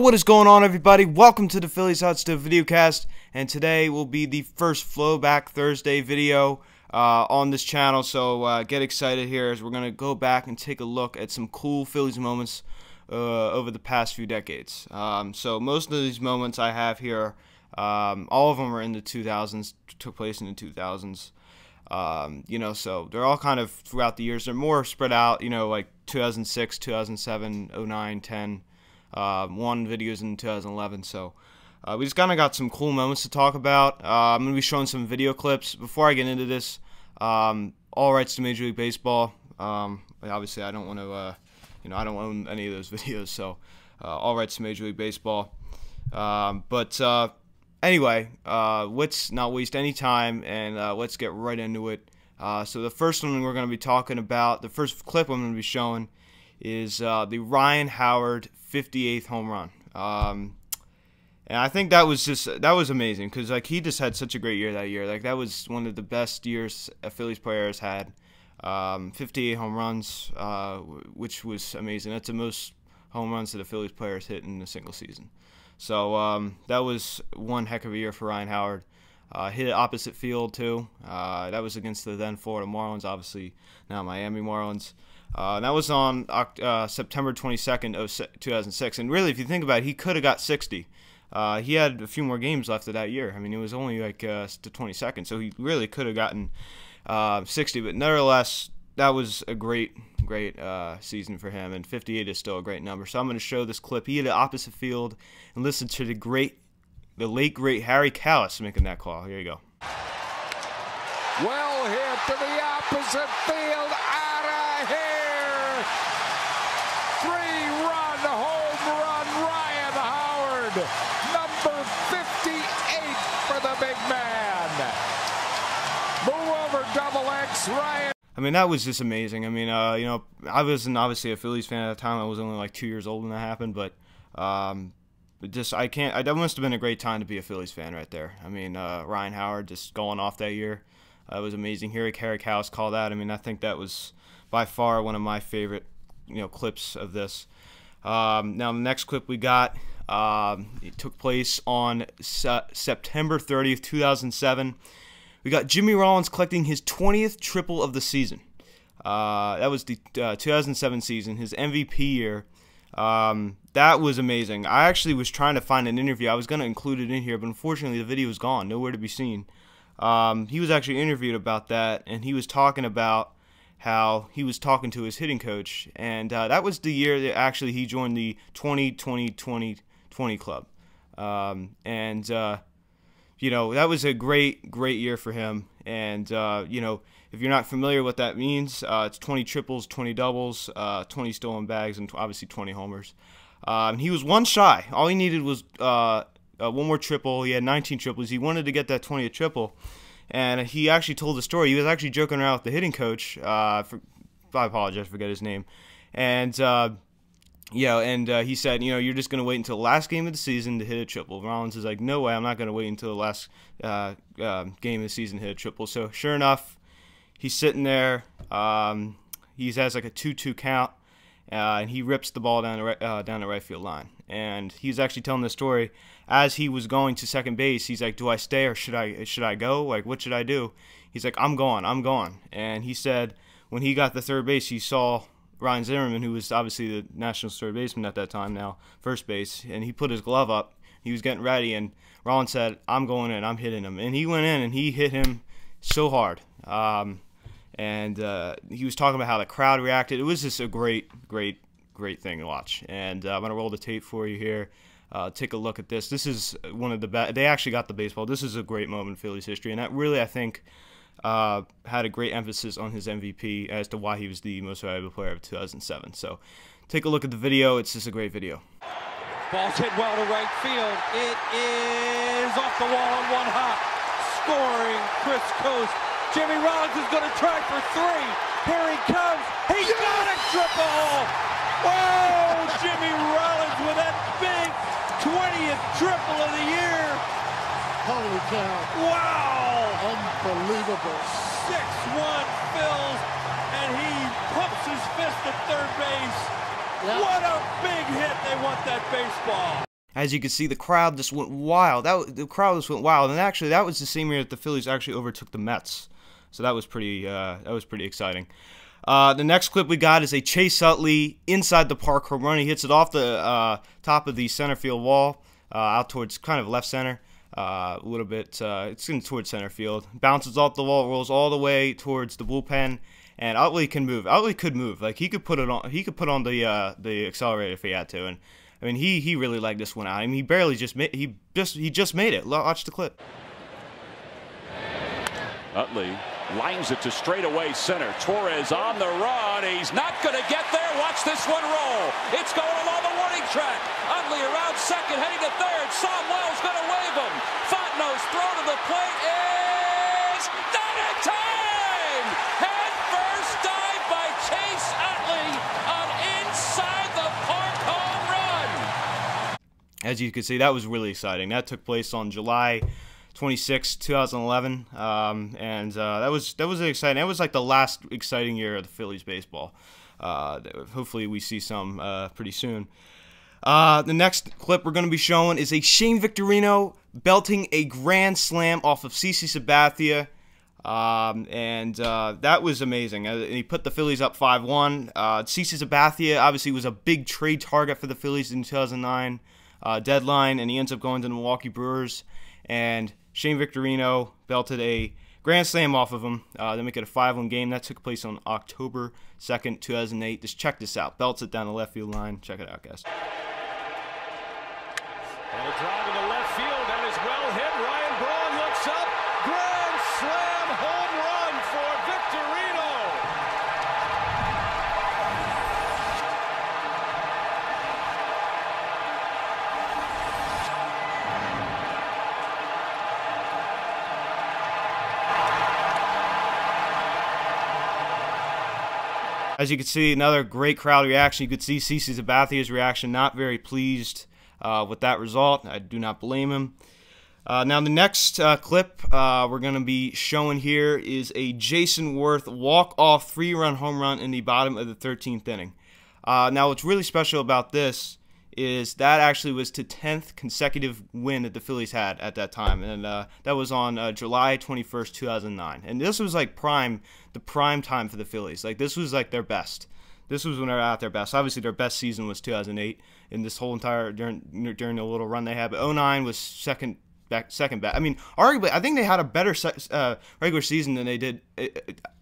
what is going on, everybody? Welcome to the Phillies Hot Stove videocast, and today will be the first Throwback Thursday video uh, on this channel. So uh, get excited here as we're gonna go back and take a look at some cool Phillies moments uh, over the past few decades. Um, so most of these moments I have here, um, all of them are in the 2000s, took place in the 2000s. Um, you know, so they're all kind of throughout the years. They're more spread out, you know, like 2006, 2007, 09, 10. Uh, one videos in 2011. So uh, we just kind of got some cool moments to talk about. Uh, I'm going to be showing some video clips. Before I get into this, um, all rights to Major League Baseball. Um, obviously, I don't want to, uh, you know, I don't own any of those videos. So uh, all rights to Major League Baseball. Um, but uh, anyway, let's not waste any time and let's get right into it. so the first one we're going to be talking about, the first clip I'm going to be showing is the Ryan Howard 58th home run. Um, and I think that was just that was amazing because like he just had such a great year that year. Like that was one of the best years a Phillies player has had. Um, 58 home runs, uh, which was amazing. That's the most home runs that a Phillies player has hit in a single season. So um, that was one heck of a year for Ryan Howard. Uh, hit it opposite field too. Uh, that was against the then Florida Marlins, obviously now Miami Marlins. Uh, that was on uh, September 22nd of 2006. And really, if you think about it, he could have got 60. Uh, he had a few more games left of that year. I mean, it was only like uh, the 22nd, so he really could have gotten uh, 60. But nevertheless, that was a great, great uh, season for him. And 58 is still a great number. So I'm going to show this clip. He hit the opposite field and listen to the great, the late great Harry Kalas making that call. Here you go. Well hit to the opposite field. Number 58 for the big man. Move over, double X, Ryan. I mean, that was just amazing. I mean, uh, you know, I wasn't obviously a Phillies fan at the time. I was only like two years old when that happened, but um, just I can't. I, that must have been a great time to be a Phillies fan right there. I mean, uh, Ryan Howard just going off that year. Uh, was amazing. Hearing Harry Kalas call that. I mean, I think that was by far one of my favorite, you know, clips of this. Um, now the next clip we got um, it took place on Se September 30th, 2007. We got Jimmy Rollins collecting his 20th triple of the season. Uh, that was the uh, 2007 season, his MVP year. Um, that was amazing. I actually was trying to find an interview. I was going to include it in here, but unfortunately the video is gone, nowhere to be seen. Um, he was actually interviewed about that, and he was talking about how he was talking to his hitting coach, and uh, that was the year that actually he joined the 20 20 20 20 club. Um, and, uh, you know, that was a great, great year for him. And, uh, you know, if you're not familiar what that means, uh, it's 20 triples, 20 doubles, uh, 20 stolen bags, and obviously 20 homers. Um, he was one shy. All he needed was uh, one more triple. He had 19 triples. He wanted to get that 20th triple. And he actually told the story. He was actually joking around with the hitting coach. For, I apologize, I forget his name. And yeah, and uh, he said, you know, you're just going to wait until the last game of the season to hit a triple. Rollins is like, no way, I'm not going to wait until the last uh, uh, game of the season to hit a triple. So sure enough, he's sitting there. Um, he has like a 2-2 count, uh, and he rips the ball down the right, uh, down the right field line. And he's actually telling the story as he was going to second base. He's like, do I stay or should I should I go? Like, what should I do? He's like, I'm going, I'm going. And he said when he got the third base, he saw Ryan Zimmerman, who was obviously the national third baseman at that time, now first base, and he put his glove up. He was getting ready, and Rollins said, "I'm going in. I'm hitting him." And he went in, and he hit him so hard. Um, and uh, he was talking about how the crowd reacted. It was just a great, great, great thing to watch. And uh, I'm gonna roll the tape for you here. Uh, take a look at this. This is one of the best. They actually got the baseball. This is a great moment in Phillies history, and that really, I think, uh, had a great emphasis on his MVP as to why he was the most valuable player of 2007. So take a look at the video. It's just a great video. Ball's hit well to right field. It is off the wall on one hop. Scoring Chris Coste. Jimmy Rollins is going to try for three. Here he comes. He yes! got a triple. Whoa! Jimmy Rollins with that big 20th triple of the year. Holy cow. Wow. Unbelievable. 6-1 Phils, and he pumps his fist at third base. Yep. What a big hit. They want that baseball. As you can see, the crowd just went wild. That the crowd just went wild, and actually, that was the same year that the Phillies actually overtook the Mets. So that was pretty. Uh, that was pretty exciting. Uh, the next clip we got is a Chase Utley inside the park home run. He hits it off the uh, top of the center field wall, uh, out towards kind of left center, uh, a little bit. Uh, it's in towards center field. Bounces off the wall, rolls all the way towards the bullpen, and Utley can move. Utley could move. Like he could put it on. He could put on the the accelerator if he had to. And I mean, he he really liked this one out. I mean, he barely just made. He just he just made it. Watch the clip. Utley lines it to straightaway center. Torres on the run. He's not going to get there. Watch this one roll. It's going along the warning track. Utley around second, heading to third. Sam Wells going to wave him. Fontenot's throw to the plate is not in time. Head first dive by Chase Utley on inside the park home run. As you can see, that was really exciting. That took place on July 26, 2011, um, and uh, that was that was exciting. That was like the last exciting year of the Phillies baseball. Uh, hopefully, we see some uh, pretty soon. Uh, the next clip we're going to be showing is a Shane Victorino belting a grand slam off of CC Sabathia. Um, and uh, that was amazing. Uh, he put the Phillies up 5 1. Uh, CC Sabathia obviously was a big trade target for the Phillies in 2009 uh, deadline, and he ends up going to the Milwaukee Brewers. And Shane Victorino belted a grand slam off of him uh, to make it a 5 1 game. That took place on October 2nd, 2008. Just check this out. Belts it down the left field line. Check it out, guys. As you can see, another great crowd reaction. You could see CC Sabathia's reaction, not very pleased uh, with that result. I do not blame him. Uh, now, the next uh, clip uh, we're going to be showing here is a Jayson Werth walk-off three-run home run in the bottom of the 13th inning. Uh, now, what's really special about this is that actually was the 10th consecutive win that the Phillies had at that time, and uh, that was on uh, July 21st, 2009. And this was like prime, the prime time for the Phillies. Like this was like their best. This was when they were at their best. Obviously, their best season was 2008, and this whole entire during during the little run they had. But 09 was second back second back. I mean, arguably, I think they had a better uh, regular season than they did uh,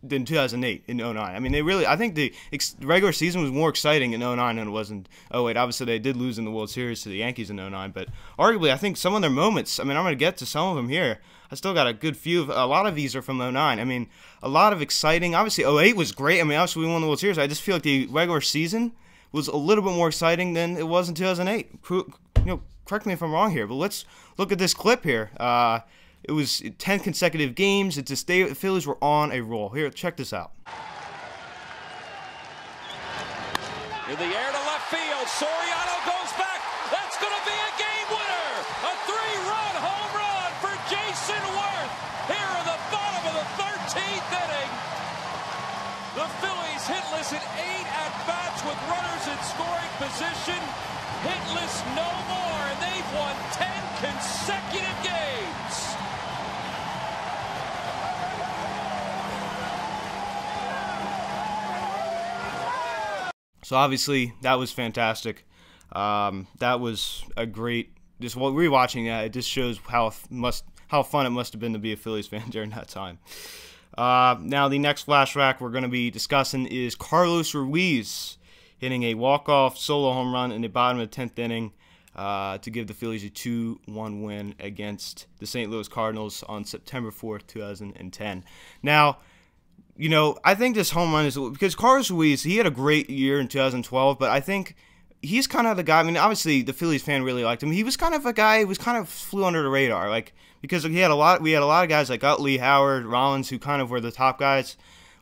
than 2008 in 09. I mean, they really. I think the regular season was more exciting in 09 than it was in 08. Obviously, they did lose in the World Series to the Yankees in 09, but arguably, I think some of their moments. I mean, I'm going to get to some of them here. I still got a good few. Of, a lot of these are from 09. I mean, a lot of exciting. Obviously, 08 was great. I mean, obviously, we won the World Series. I just feel like the regular season was a little bit more exciting than it was in 2008. You know, correct me if I'm wrong here, but let's look at this clip here. Uh, it was 10 consecutive games. It's just they, the Phillies were on a roll. Here, check this out. In the air to left field, Soriano goes back. That's going to be a game winner. A three-run home run for Jayson Werth here in the bottom of the 13th inning. The Phillies hitless in eight at-bats with runners in scoring position. Hitless no more, and they've won 10 consecutive games. So obviously that was fantastic. Um, that was a great. Just while rewatching that, it just shows how must how fun it must have been to be a Phillies fan during that time. Uh, now the next flashback we're going to be discussing is Carlos Ruiz hitting a walk-off solo home run in the bottom of the 10th inning uh, to give the Phillies a 2-1 win against the St. Louis Cardinals on September 4th, 2010. Now, you know, I think this home run is because Carlos Ruiz, he had a great year in 2012, but I think he's kind of the guy. I mean, obviously the Phillies fan really liked him. He was kind of a guy who was kind of flew under the radar, like because he had a lot. We had a lot of guys like Utley, Howard, Rollins, who kind of were the top guys.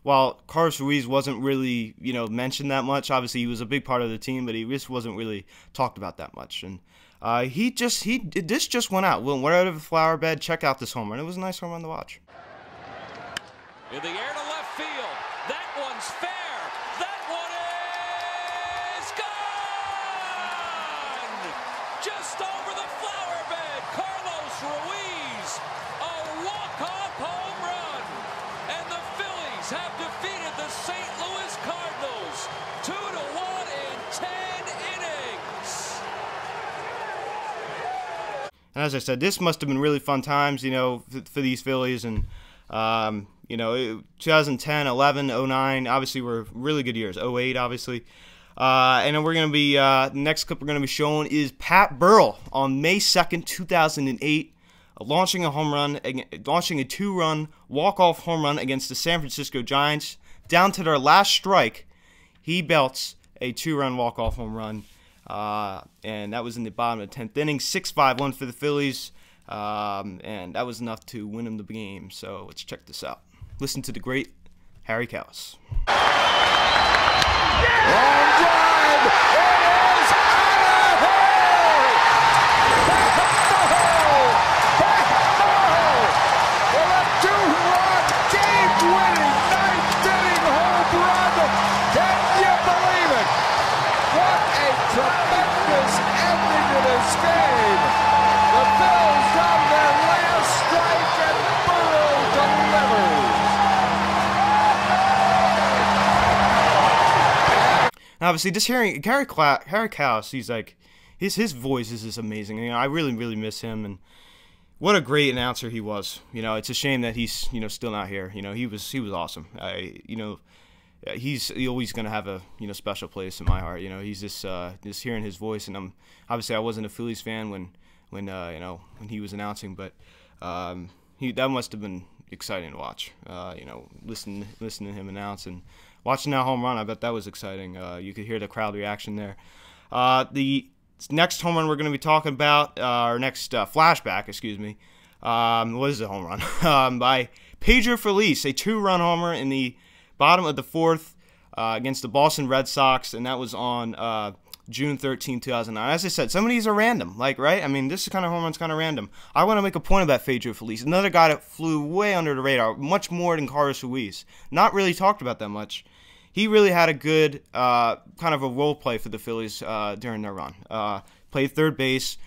While Carlos Ruiz wasn't really, you know, mentioned that much. Obviously, he was a big part of the team, but he just wasn't really talked about that much. And uh, he just he this just went out. Well, whatever the flower bed, check out this home run. It was a nice home run to watch. In the air to left field. That one's fair. And as I said, this must have been really fun times, you know, for, for these Phillies. And, um, you know, it, 2010, 11, 09, obviously were really good years. 08, obviously. Uh, and then we're going to be, uh, next clip we're going to be showing is Pat Burrell on May 2nd, 2008, launching a home run, launching a two run walk off home run against the San Francisco Giants. Down to their last strike, he belts a two run walk off home run. Uh, and that was in the bottom of the 10th inning. 6 5 1 for the Phillies. Um, and that was enough to win them the game. So let's check this out. Listen to the great Harry Kalas. Long Obviously, just hearing Harry Cla- Harry Kalas, he's like, his his voice is just amazing. You know, I really really miss him, and what a great announcer he was. You know, it's a shame that he's you know still not here. You know, he was he was awesome. I you know. He's always gonna have a you know special place in my heart. You know he's just uh, just hearing his voice, and I'm obviously I wasn't a Phillies fan when when uh, you know when he was announcing, but um, he that must have been exciting to watch. Uh, you know, listen listen to him announce and watching that home run. I bet that was exciting. Uh, you could hear the crowd reaction there. Uh, the next home run we're going to be talking about, uh, our next uh, flashback, excuse me, um, was a home run um, by Pedro Feliz, a two-run homer in the bottom of the fourth uh, against the Boston Red Sox, and that was on uh, June 13, 2009. As I said, some of these are random, like, right? I mean, this kind of home run's kind of random. I want to make a point about Pedro Feliz, another guy that flew way under the radar, much more than Carlos Ruiz. Not really talked about that much. He really had a good uh, kind of a role play for the Phillies uh, during their run. Uh, played third base,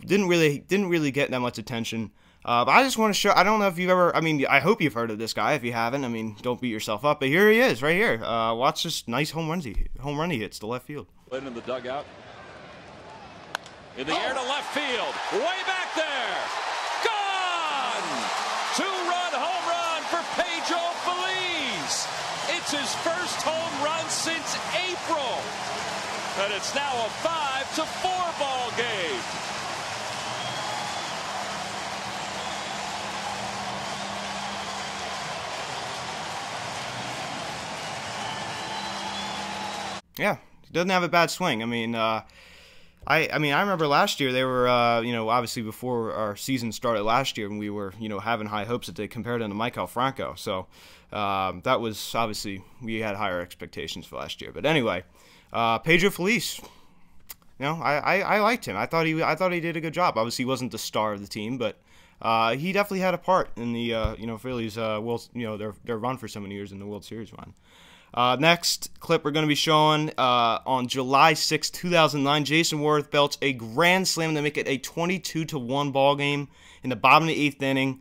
didn't really didn't really get that much attention. Uh, but I just want to show. I don't know if you've ever. I mean, I hope you've heard of this guy. If you haven't, I mean, don't beat yourself up. But here he is, right here. Uh, watch this nice home run he home run he hits to left field. In the dugout. In the air to left field. Way back there. Gone! Two-run home run for Pedro Feliz. His first home run since April. And it's now a five to four ball game. Yeah, he doesn't have a bad swing. I mean, uh, I I mean, I remember last year they were, uh, you know, obviously before our season started last year, and we were, you know, having high hopes that they compared him to Maikel Franco. So um, that was obviously we had higher expectations for last year. But anyway, uh, Pedro Feliz. You know, I, I, I liked him. I thought he I thought he did a good job. Obviously, he wasn't the star of the team, but uh, he definitely had a part in the uh, you know Phillies uh, world you know their their run for so many years in the World Series run. Uh, next clip we're going to be showing uh, on July 6, 2009. Jayson Werth belts a grand slam to make it a 22 to one ball game in the bottom of the eighth inning,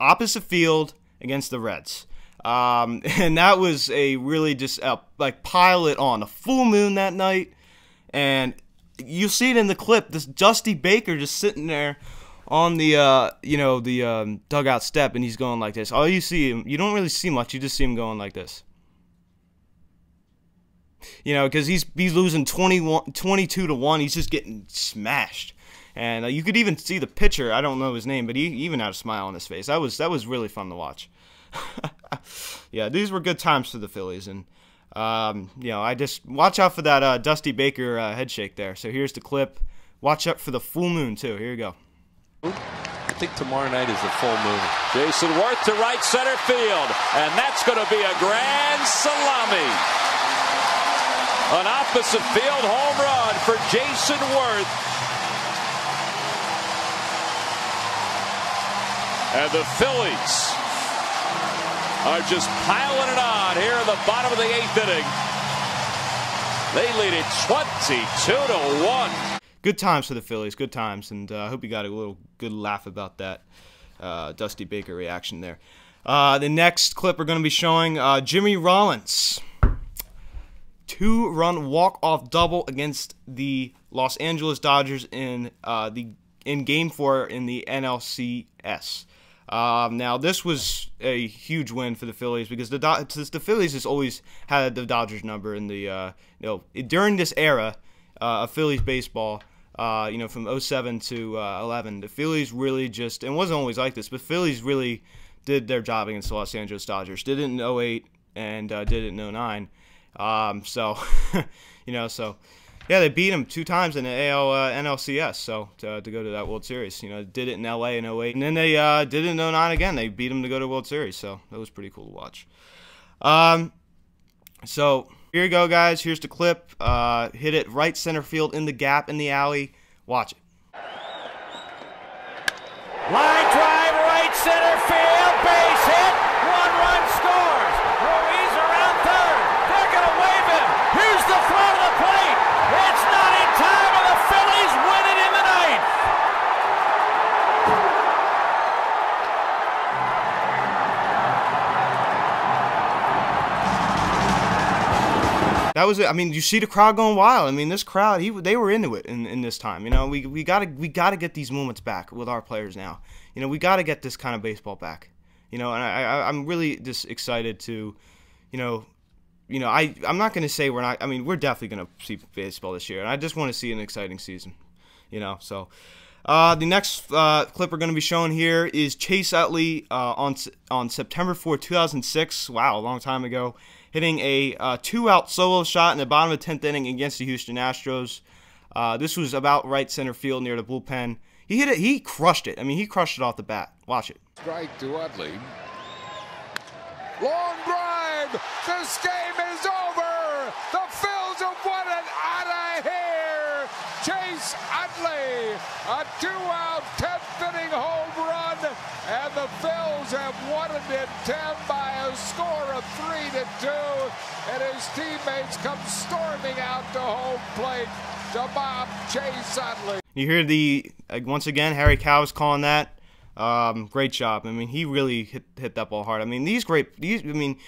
opposite field against the Reds. Um, and that was a really just uh, like pile it on a full moon that night, and you see it in the clip. This Dusty Baker just sitting there on the uh, you know the um, dugout step, and he's going like this. All you see him, you don't really see much. You just see him going like this. You know, because he's he's losing 21, 22 to one. He's just getting smashed, and uh, you could even see the pitcher. I don't know his name, but he even had a smile on his face. That was that was really fun to watch. yeah, these were good times for the Phillies, and um, you know, I just watch out for that uh, Dusty Baker uh, head shake there. So here's the clip. Watch out for the full moon too. Here you go. I think tomorrow night is the full moon. Jayson Werth to right center field, and that's going to be a grand salami. An opposite field home run for Jayson Werth. And the Phillies are just piling it on here in the bottom of the eighth inning. They lead it 22 to 1. Good times for the Phillies. Good times, and uh, I hope you got a little good laugh about that uh, Dusty Baker reaction there. Uh, the next clip we're going to be showing uh, Jimmy Rollins. Two run walk off double against the Los Angeles Dodgers in uh, the in Game Four in the NLCS. Um, now this was a huge win for the Phillies because the Do- the Phillies has always had the Dodgers number in the uh, you know during this era uh, of Phillies baseball. Uh, you know, from 07 to uh, 11, the Phillies really just, and it wasn't always like this, but Phillies really did their job against the Los Angeles Dodgers. Did it in 08 and uh, did it in 09. Um, so, you know, so yeah, they beat them two times in the AL uh, NLCS. So to, to, go to that World Series, you know, did it in LA in 08, and then they uh, did it in 09 again. They beat them to go to World Series. So that was pretty cool to watch. Um, so here you go, guys. Here's the clip. Uh, hit it right center field in the gap in the alley. Watch it. Line drive, right center field, that was it. I mean, you see the crowd going wild. I mean, this crowd, he they were into it in, in this time. You know, we we gotta we gotta get these moments back with our players now. You know, we gotta get this kind of baseball back. You know, and I, I I'm really just excited to, you know, you know, I I'm not gonna say we're not. I mean, we're definitely gonna see baseball this year, and I just want to see an exciting season. You know, so. Uh, the next uh, clip we're going to be showing here is Chase Utley uh, on on September 4, 2006. Wow, a long time ago hitting a uh, two-out solo shot in the bottom of the 10th inning against the Houston Astros. Uh, this was about right center field near the bullpen. He hit it. He crushed it. I mean, he crushed it off the bat. Watch it. Strike to Utley. Long drive. This game is over. The Phils have won it out of here. Chase Utley, a two-out 10th inning home run, and the Phils have won it in 10 by a score of three to two. And his teammates come storming out to home plate to mob Chase Utley. You hear the once again Harry Kalas calling that. Um, great job. I mean, he really hit hit that ball hard. I mean, these great. These. I mean,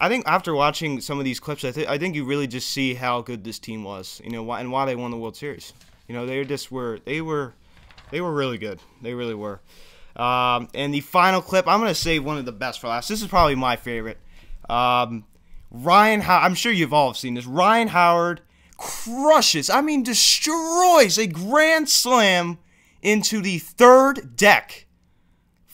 I think after watching some of these clips, I, th- I think you really just see how good this team was. You know, why, and why they won the World Series. You know, they just were. They were. They were really good. They really were. Um, and the final clip, I'm going to save one of the best for last. This is probably my favorite. Um, Ryan, How- I'm sure you've all seen this. Ryan Howard crushes, I mean, destroys a grand slam into the third deck.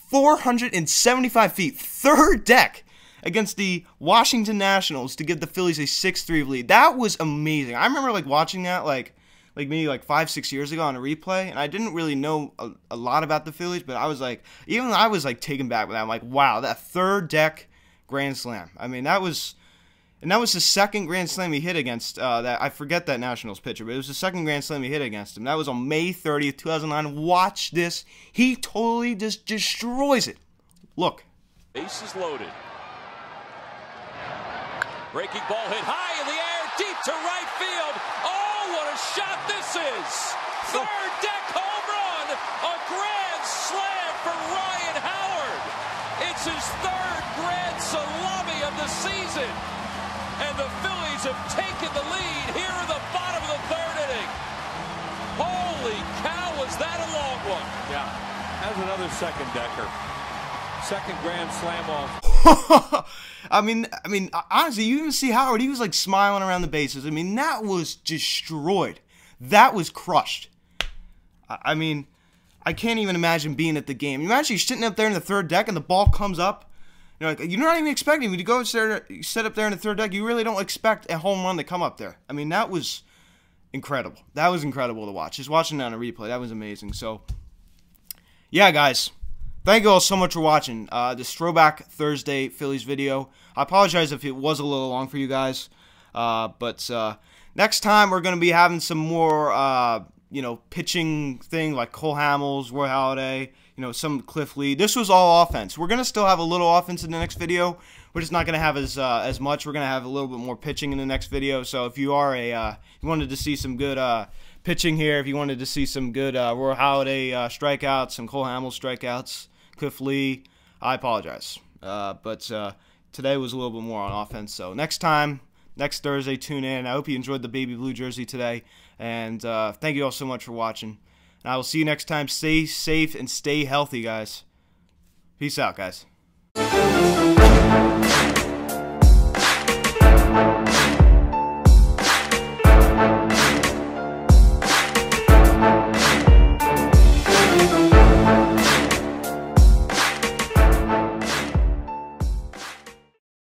475 feet, third deck against the Washington Nationals to give the Phillies a 6-3 lead. That was amazing. I remember like watching that like like maybe like five six years ago on a replay, and I didn't really know a, a lot about the Phillies, but I was like, even I was like taken back with that. I'm like, wow, that third deck grand slam. I mean, that was. And that was the second grand slam he hit against uh, that. I forget that Nationals pitcher, but it was the second grand slam he hit against him. That was on May 30th, 2009. Watch this. He totally just destroys it. Look. Base is loaded. Breaking ball hit high in the air, deep to right field. What a shot this is! Third deck home run, a grand slam for Ryan Howard. It's his third grand salami of the season. And the Phillies have taken the lead here in the bottom of the third inning. Holy cow, was that a long one? Yeah, that's another second decker. Second grand slam off. I mean, I mean, honestly, you even see Howard. He was like smiling around the bases. I mean, that was destroyed. That was crushed. I, mean, I can't even imagine being at the game. Imagine you're sitting up there in the third deck and the ball comes up. You're like, you're not even expecting me to go there, sit up there in the third deck. You really don't expect a home run to come up there. I mean, that was incredible. That was incredible to watch. Just watching that on a replay, that was amazing. So, yeah, guys, thank you all so much for watching uh, this Throwback Thursday Phillies video. I apologize if it was a little long for you guys, uh, but uh, next time we're going to be having some more, uh, you know, pitching thing like Cole Hamels, Roy Halladay, you know, some Cliff Lee. This was all offense. We're going to still have a little offense in the next video. We're just not going to have as uh, as much. We're going to have a little bit more pitching in the next video. So if you are a, uh, you wanted to see some good pitching here, if you wanted to see some good Roy Halladay strikeouts, some Cole Hamels strikeouts, Cliff Lee, I apologize. but today was a little bit more on offense. So next time, next Thursday, tune in. I hope you enjoyed the baby blue jersey today. And uh, thank you all so much for watching. And I will see you next time. Stay safe and stay healthy, guys. Peace out, guys.